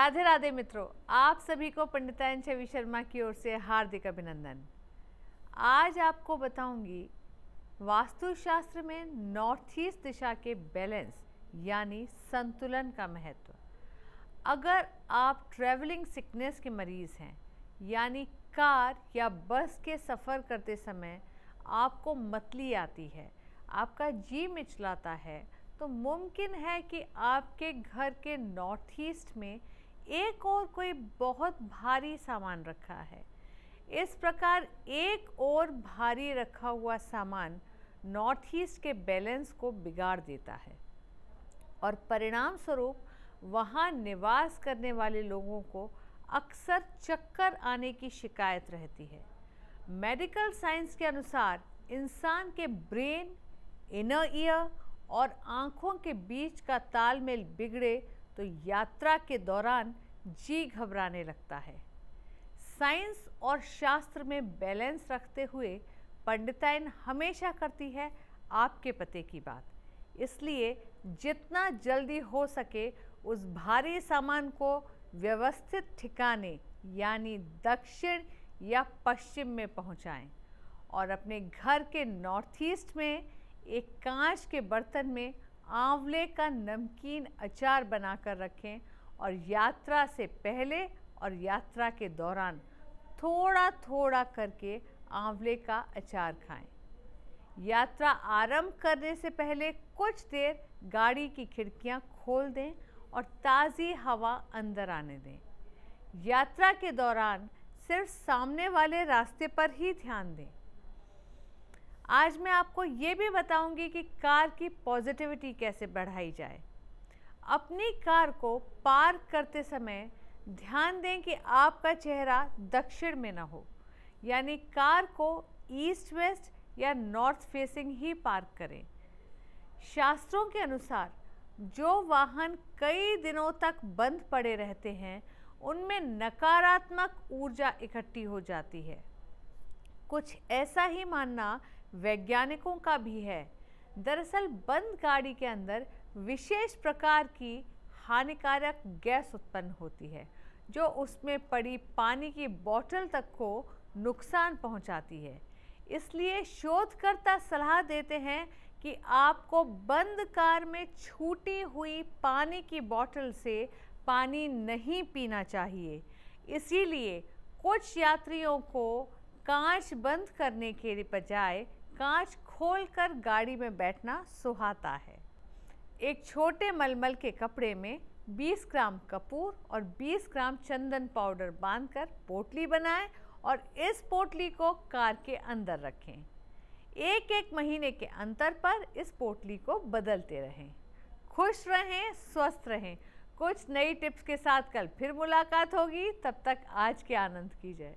राधे राधे मित्रों, आप सभी को पंडितायन छवि शर्मा की ओर से हार्दिक अभिनंदन। आज आपको बताऊँगी, वास्तुशास्त्र में नॉर्थ ईस्ट दिशा के बैलेंस, यानी संतुलन का महत्व। अगर आप ट्रैवलिंग सिकनेस के मरीज़ हैं, यानी कार या बस के सफ़र करते समय आपको मतली आती है, आपका जी मिचलाता है तो मुमकिन है कि आपके घर के नॉर्थ ईस्ट में एक और कोई बहुत भारी सामान रखा है। इस प्रकार एक और भारी रखा हुआ सामान नॉर्थ ईस्ट के बैलेंस को बिगाड़ देता है और परिणाम स्वरूप वहाँ निवास करने वाले लोगों को अक्सर चक्कर आने की शिकायत रहती है। मेडिकल साइंस के अनुसार इंसान के ब्रेन इनर ईयर और आँखों के बीच का तालमेल बिगड़े तो यात्रा के दौरान जी घबराने लगता है। साइंस और शास्त्र में बैलेंस रखते हुए पंडिताइन हमेशा करती है आपके पते की बात। इसलिए जितना जल्दी हो सके उस भारी सामान को व्यवस्थित ठिकाने, यानी दक्षिण या पश्चिम में पहुंचाएँ और अपने घर के नॉर्थ ईस्ट में एक कांच के बर्तन में आंवले का नमकीन अचार बनाकर रखें और यात्रा से पहले और यात्रा के दौरान थोड़ा थोड़ा करके आंवले का अचार खाएँ। यात्रा आरंभ करने से पहले कुछ देर गाड़ी की खिड़कियाँ खोल दें और ताज़ी हवा अंदर आने दें यात्रा के दौरान सिर्फ़ सामने वाले रास्ते पर ही ध्यान दें आज मैं आपको ये भी बताऊँगी कि कार की पॉजिटिविटी कैसे बढ़ाई जाए। अपनी कार को पार्क करते समय ध्यान दें कि आपका चेहरा दक्षिण में ना हो, यानी कार को ईस्ट वेस्ट या नॉर्थ फेसिंग ही पार्क करें। शास्त्रों के अनुसार, जो वाहन कई दिनों तक बंद पड़े रहते हैं, उनमें नकारात्मक ऊर्जा इकट्ठी हो जाती है। कुछ ऐसा ही मानना वैज्ञानिकों का भी है। दरअसल बंद गाड़ी के अंदर विशेष प्रकार की हानिकारक गैस उत्पन्न होती है, जो उसमें पड़ी पानी की बोतल तक को नुकसान पहुंचाती है। इसलिए शोधकर्ता सलाह देते हैं कि आपको बंद कार में छूटी हुई पानी की बोतल से पानी नहीं पीना चाहिए। इसीलिए कुछ यात्रियों को कांच बंद करने के बजाय कांच खोलकर गाड़ी में बैठना सुहाता है। एक छोटे मलमल के कपड़े में 20 ग्राम कपूर और 20 ग्राम चंदन पाउडर बांधकर पोटली बनाएँ और इस पोटली को कार के अंदर रखें। एक एक महीने के अंतर पर इस पोटली को बदलते रहें। खुश रहें, स्वस्थ रहें। कुछ नई टिप्स के साथ कल फिर मुलाकात होगी। तब तक आज के आनंद की जाए